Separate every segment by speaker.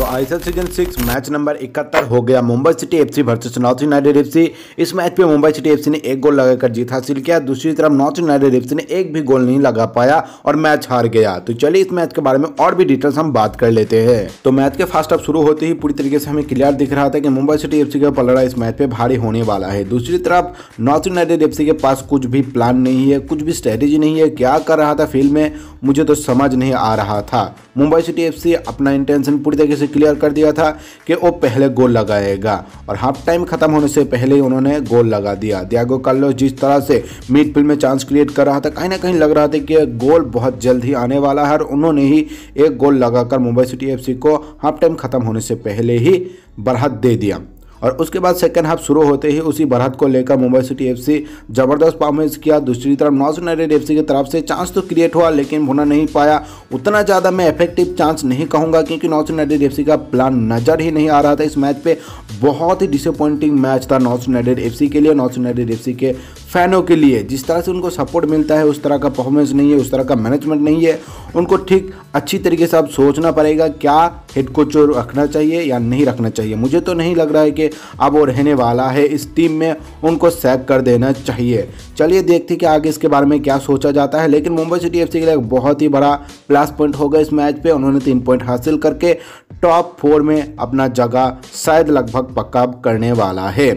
Speaker 1: तो ISL season six match number इकहत्तर हो गया। Mumbai city FC versus north united FC इस मैच पे मुंबई सिटी एफसी ने एक गोल लगाकर जीत हासिल किया। दूसरी तरफ़ नॉर्थ यूनाइटेड एफसी ने एक भी गोल नहीं लगा पाया और मैच हार गया। तो चलिए इस मैच के बारे में और भी डिटेल्स हम बात कर लेते हैं। तो मैच के फ़र्स्ट हाफ़ शुरू होते ही पूरी तरीके से हमें क्लियर दिख रहा था कि मुंबई सिटी एफसी का पलड़ा इस मैच पे भारी होने वाला है। दूसरी तरफ़ नॉर्थ यूनाइटेड एफसी के पास कुछ भी प्लान नहीं है, कुछ भी स्ट्रेटेजी नहीं है। क्या कर रहा था फ़ील्ड में, मुझे तो समझ नहीं आ रहा था। मुंबई सिटी एफसी अपना इंटेंशन पूरी तरीके से क्लियर कर दिया था कि वो पहले गोल लगाएगा। और हाफ़ टाइम खत्म होने से पहले ही उन्होंने गोल लगा दिया। दियागो कार्लोस जिस तरह से मिड फ़ील्ड में चांस क्रिएट कर रहा था, कहीं ना कहीं लग रहा था कि गोल बहुत जल्द ही आने वाला है और उन्होंने ही एक गोल लगाकर मुंबई सिटी एफसी को हाफ़ टाइम खत्म होने से पहले ही बढ़त दे दिया। और उसके बाद सेकंड हाफ़ शुरू होते ही उसी बढ़त को लेकर मुंबई सिटी एफसी ज़बरदस्त परफॉर्मेंस किया। दूसरी तरफ़ नॉर्थ यूनाइटेड एफसी की तरफ़ से चांस तो क्रिएट हुआ, लेकिन होना नहीं पाया। उतना ज़्यादा मैं इफ़ेक्टिव चांस नहीं कहूँगा, क्योंकि नॉर्थ यूनाइटेड एफसी का प्लान नज़र ही नहीं आ रहा था इस मैच पर बहुत ही डिसअपॉइंटिंग मैच था नॉर्थ यूनाइटेड एफ़ के लिए। नॉर्थ यूनाइटेड एफ़ के फैनों के लिए। जिस तरह से उनको सपोर्ट मिलता है, उस तरह का परफॉर्मेंस नहीं है, उस तरह का मैनेजमेंट नहीं है, उनको ठीक अच्छी तरीके से अब सोचना पड़ेगा क्या हेड कोच रखना चाहिए या नहीं रखना चाहिए। मुझे तो नहीं लग रहा है कि अब वो रहने वाला है। इस टीम में उनको सैक कर देना चाहिए। चलिए देखते कि आगे इसके बारे में क्या सोचा जाता है। लेकिन मुंबई सिटी एफसी के लिए एक बहुत ही बड़ा प्लस पॉइंट होगा इस मैच पर उन्होंने तीन पॉइंट हासिल करके टॉप फोर में अपना जगह शायद लगभग पक्का करने वाला है।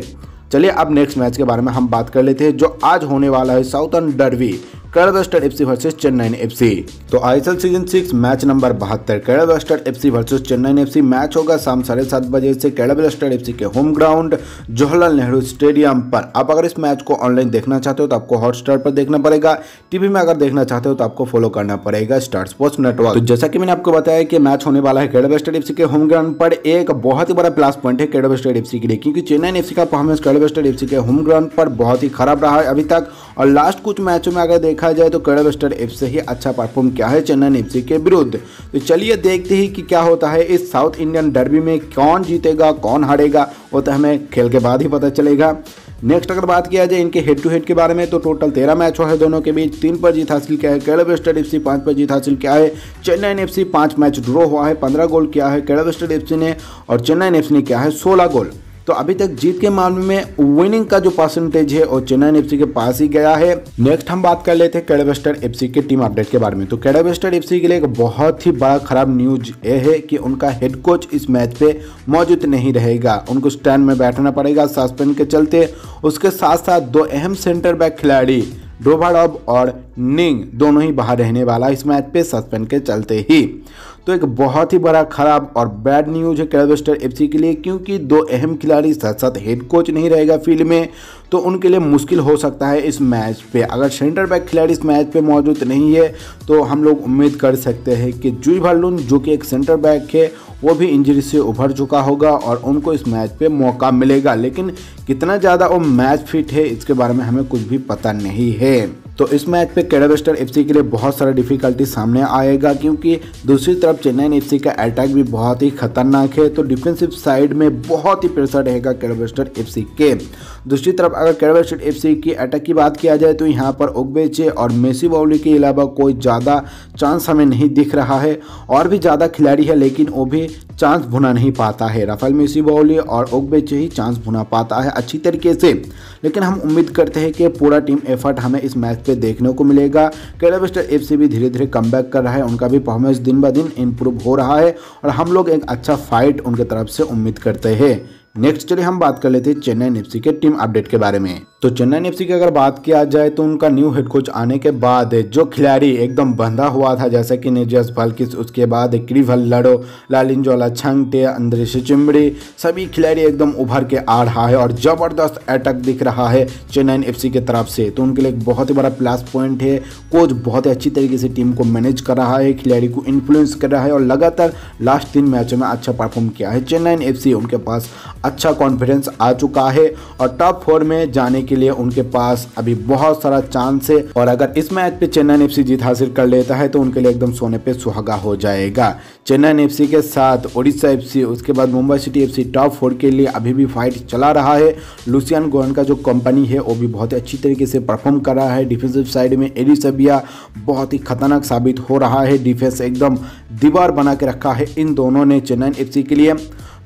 Speaker 1: चलिए अब नेक्स्ट मैच के बारे में हम बात कर लेते हैं, जो आज होने वाला है southern derby Kerala western FC versus Chennai FC तो ISL season six match number बहत्तर Kerala western FC versus Chennai FC match होगा शाम साढ़े सात बजे से केरल वेस्टर्न एफसी के home ground Jawaharlal Nehru stadium पर। आप अगर इस मैच को ऑनलाइन देखना चाहते हो तो आपको हॉटस्टार पर देखना पड़ेगा। टीवी में अगर देखना चाहते हो तो आपको फॉलो करना पड़ेगा स्टार स्पोर्ट्स नेटवर्क तो जैसा कि मैंने आपको बताया कि मैच होने वाला है केरल वेस्टर्न एफसी के होम ग्राउंड पर, एक बहुत ही बड़ा प्लस पॉइंट है केरल वेस्टर्न एफसी के लिए, क्योंकि चेन्नई एफसी का परफॉर्मेंस केरल वेस्टर्न एफसी के होम ग्राउंड पर बहुत ही खराब रहा है। अभी तक और लास्ट कुछ मैचों में अगर देखा जाए तो केरल वेस्टर्न एफ़ से ही अच्छा परफॉर्म किया है चेन्नई एफ़ के विरुद्ध। तो चलिए देखते ही कि क्या होता है। इस साउथ इंडियन डर्बी में कौन जीतेगा, कौन हारेगा, वो तो हमें खेल के बाद ही पता चलेगा। नेक्स्ट अगर बात किया जाए इनके हेड टू हेड के बारे में तो टोटल तेरह मैच हुआ है दोनों के बीच। तीन पर जीत हासिल किया है केरल वेस्टर्न एफ़ सी पाँच पर जीत हासिल किया है चेन्नई एफ़ सी पाँच मैच ड्रॉ हुआ है, पंद्रह गोल किया है केरल वेस्टर्न एफ़ सी ने और चेन्नई एफ़ सी ने किया है सोलह गोल तो अभी तक जीत के मामले में विनिंग का जो परसेंटेज है वो चेन्नई एफसी के पास ही गया है। नेक्स्ट हम बात कर लेते हैं कैडवेस्टर एफसी के टीम अपडेट के बारे में। तो कैडवेस्टर एफसी के लिए एक बहुत ही बड़ा खराब न्यूज़ ये है कि उनका हेड कोच इस मैच पे मौजूद नहीं रहेगा। उनको स्टैंड में बैठना पड़ेगा सस्पेंड के चलते। उसके साथ साथ दो अहम सेंटर बैक खिलाड़ी, डोभाडब और निंग, दोनों ही बाहर रहने वाला इस मैच पे सस्पेंड के चलते ही। तो एक बहुत ही बड़ा खराब और बैड न्यूज़ है कैलवेस्टर एफसी के लिए, क्योंकि दो अहम खिलाड़ी साथ साथ हेड कोच नहीं रहेगा फ़ील्ड में तो उनके लिए मुश्किल हो सकता है इस मैच पे। अगर सेंटर बैक खिलाड़ी इस मैच पे मौजूद नहीं है तो हम लोग उम्मीद कर सकते हैं कि जुई भालून, जो कि एक सेंटर बैक है, वो भी इंजरी से उभर चुका होगा और उनको इस मैच पे मौका मिलेगा। लेकिन कितना ज़्यादा वो मैच फिट है, इसके बारे में हमें कुछ भी पता नहीं है। तो इस मैच पे कैडावेस्टर एफसी के लिए बहुत सारा डिफिकल्टी सामने आएगा, क्योंकि दूसरी तरफ़ चेन्नई एफसी का अटैक भी बहुत ही खतरनाक है तो डिफेंसिव साइड में बहुत ही प्रेशर रहेगा कैडावेस्टर एफसी के। दूसरी तरफ़ अगर कैडावेस्टर एफसी की अटैक की बात किया जाए तो यहाँ पर उगबेचे और मेसी बाउली के अलावा कोई ज़्यादा चांस हमें नहीं दिख रहा है, और भी ज़्यादा खिलाड़ी है, लेकिन वो भी चांस भुना नहीं पाता है। राफेल मेसी बाउली और उगबेचे ही चांस भुना पाता है अच्छी तरीके से। लेकिन हम उम्मीद करते हैं कि पूरा टीम एफर्ट हमें इस मैच पे देखने को मिलेगा। केरावेस्टर एफ़ भी धीरे धीरे कम कर रहा है। उनका भी परफॉर्मेंस दिन ब दिन इम्प्रूव हो रहा है और हम लोग एक अच्छा फाइट उनके तरफ़ से उम्मीद करते हैं। नेक्स्ट चलिए हम बात कर लेते हैं चेन्नई एफ़ के टीम अपडेट के बारे में। तो चेन्नई एफसी की अगर बात किया जाए तो उनका न्यू हेड कोच आने के बाद जो खिलाड़ी एकदम बंधा हुआ था, जैसे कि निजस फाल्किस, उसके बाद क्रीवल लड़ो, लालिंजोला छंगटे, अंद्रेश चिमड़ी सभी खिलाड़ी एकदम उभर के आ रहा है और ज़बरदस्त अटैक दिख रहा है चेन्नई एफ़ की तरफ़ से। तो उनके लिए एक बहुत ही बड़ा प्लस पॉइंट है। कोच बहुत ही अच्छी तरीके से टीम को मैनेज कर रहा है, खिलाड़ी को इन्फ्लुएंस कर रहा है और लगातार लास्ट तीन मैचों में अच्छा परफॉर्म किया है। चेन्नई एफ़ उनके पास अच्छा कॉन्फिडेंस आ चुका है और टॉप फोर में जाने के के लिए उनके पास अभी बहुत सारा चांस है। और अगर इस मैच पे चेन्नई एफसी जीत हासिल कर लेता है तो उनके लिए एकदम सोने पे सुहागा हो जाएगा। चेन्नई एफसी के साथ ओडिशा एफसी उसके बाद Mumbai city FC top four के लिए अभी भी फाइट चला रहा है। लुसियन गोयन का जो कंपनी है, वो भी बहुत अच्छी तरीके से परफॉर्म कर रहा है। डिफेंसिव साइड में एडी सबिया बहुत ही खतरनाक साबित हो रहा है। डिफेंस एकदम दीवार बना के रखा है इन दोनों ने चेन्नई एफ़ के लिए।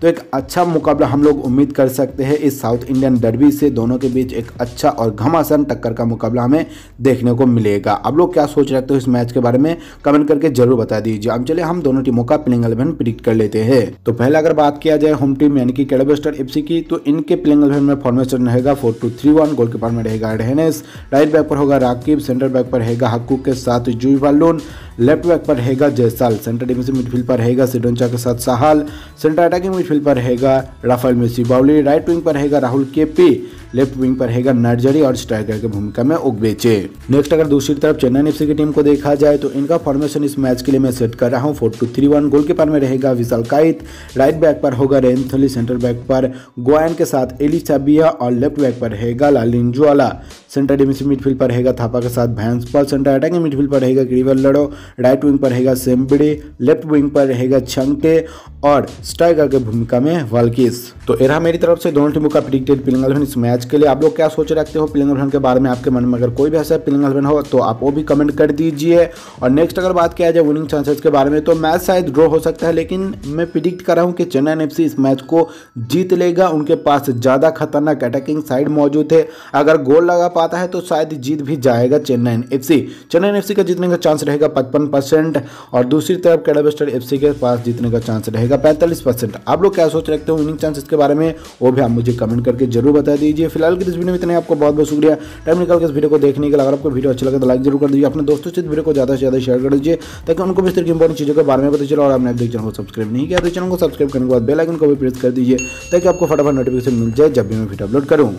Speaker 1: तो एक अच्छा मुकाबला हम लोग उम्मीद कर सकते हैं इस साउथ इंडियन डर्बी से दोनों के बीच एक अच्छा और घमासान टक्कर का मुकाबला हमें देखने को मिलेगा। अब लोग क्या सोच रखते हो इस मैच के बारे में? कमेंट करके ज़रूर बता दीजिए। अब चलिए हम दोनों टीमों का प्लेइंग इलेवन प्रिडिक्ट कर लेते हैं। तो पहले अगर बात किया जाए होम टीम यानी कि कैडबस्टर एफ़ की तो इनके प्लेइंग इलेवन में फॉर्मेशन रहेगा four two three one, goalkeeper में रहेगा एडहेनेस राइट बैक पर होगा राकिब, सेंटर बैक पर रहेगा हक्कू के साथ जुई वालून लेफ़्ट बैक पर रहेगा जयसाल, सेंटर डिफेंसिव मिडफील्ड पर रहेगा सिडोंचा के साथ सहाल, सेंटर अटैकिंग मिडफील्ड पर रहेगा Rafael Messi Bouli right wing पर रहेगा राहुल के पी लेफ़्ट विंग पर रहेगा नर्जरी और स्ट्राइकर की भूमिका में उगबेचे नेक्स्ट अगर दूसरी तरफ़ चेन्नई एफ़ की टीम को देखा जाए तो इनका फॉर्मेशन इस मैच के लिए मैं सेट कर रहा हूँ। Four two three one goalkeeper में रहेगा विशाल काइत राइट बैक पर होगा रेनथली सेंटर बैक पर गोयन के साथ एली चाबिया और लेफ़्ट बैक पर रहेगा लालिंजुआला सेंटर डिफेंसिव मिडफील्ड पर रहेगा थापा के साथ भैंस पर सेंटर अटैकिंग मिडफील्ड पर रहेगा ग्रीवल लड़ो। राइट विंग पर रहेगा सेम्बड़े, लेफ़्ट विंग पर रहेगा छंगटे और स्ट्राइकर की भूमिका में वाल्किस। तो एरा मेरी तरफ़ से दोनों टीमों का प्रिडिक्टेड प्लेइंग इस मैच के लिए। आप लोग क्या सोच रखते हो प्लेइंग के बारे में? आपके मन में अगर कोई भी ऐसा प्लेइंग हो तो आप वो भी कमेंट कर दीजिए। और नेक्स्ट अगर बात किया जाए विनिंग चांसेस के बारे में तो मैच शायद ड्रॉ हो सकता है, लेकिन मैं प्रिडिक्ट कर रहा हूँ कि चेन्नई एफ़ इस मैच को जीत लेगा। उनके पास ज़्यादा खतरनाक अटैकिंग साइड मौजूद है। अगर गोल लगा पाता है तो शायद जीत भी जाएगा चेन्नई एफ़ चेन्नई एफ़ का जीतने का चांस रहेगा पचपन परसेंट और दूसरी तरफ़ कैडाबेस्टर एफ़ के पास जीतने का चांस रहेगा पैंतालीस परसेंट। आप लोग क्या सोच रखते हो विनिंग चांसेस के बारे में, वो भी आप मुझे कमेंट करके ज़रूर बता दीजिए। फ़िलहाल की इस वीडियो में इतने आपको बहुत बहुत शुक्रिया। टाइम निकाल के इस वीडियो को देखने के लिए अगर आपको वीडियो अच्छा लगे तो लाइक ज़रूर कर दीजिए। अपने दोस्तों से वीडियो को ज़्यादा से ज़्यादा शेयर कर दीजिए, ताकि उनको भी इस तरह की इंपॉर्टेंट चीज़ों के बारे में पता चलो और आपने चैनल को सब्सक्राइब नहीं किया तो चैनल को सब्सक्राइब करने के बाद बेल आइकन को भी प्रेस कर दीजिए, ताकि आपको फटाफट नोटिफिकेशन मिल जाए जब भी मैं वीडियो अपलोड करूँ।